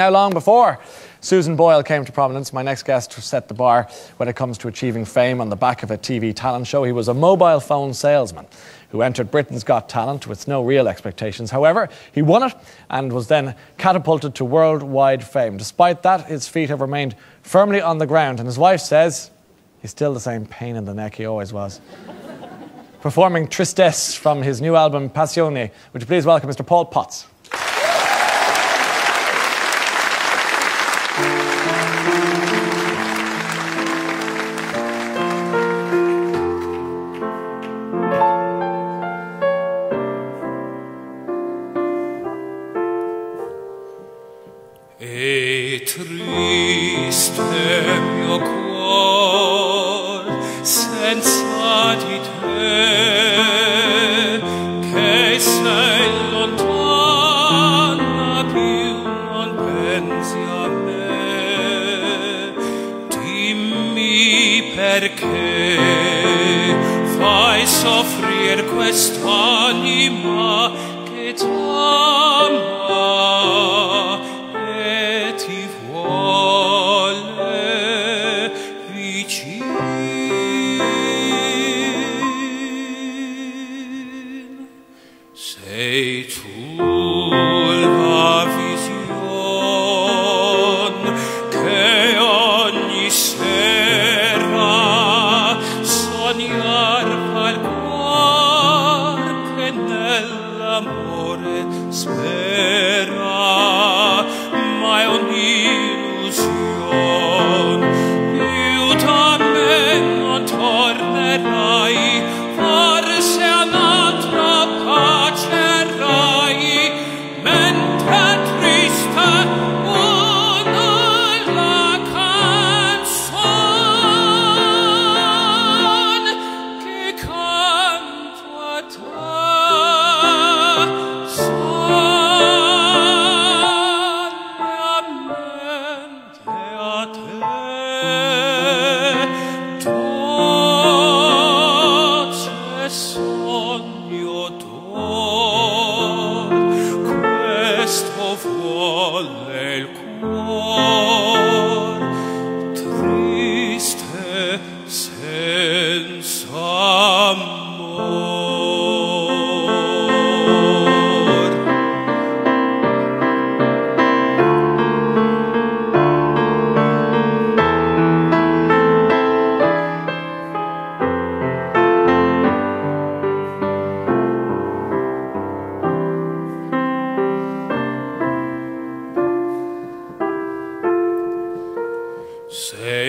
Now, long before Susan Boyle came to prominence, my next guest set the bar when it comes to achieving fame on the back of a TV talent show. He was a mobile phone salesman who entered Britain's Got Talent with no real expectations. However, he won it and was then catapulted to worldwide fame. Despite that, his feet have remained firmly on the ground, and his wife says he's still the same pain in the neck he always was. Performing Tristesse from his new album Passione, would you please welcome Mr. Paul Potts. Triste mio cuor senza di te che sei lontana più non pensi a me dimmi perché fai soffrir quest'anima che t'ama Sei tu la vision che ogni sera sognar qual cuor che nell'amore spera vuole il cuor triste senza amor.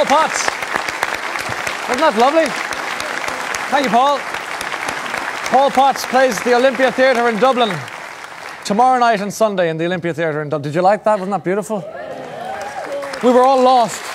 Paul Potts. Isn't that lovely? Thank you, Paul. Paul Potts plays the Olympia Theatre in Dublin tomorrow night and Sunday in the Olympia Theatre in Dublin. Did you like that? Wasn't that beautiful? We were all lost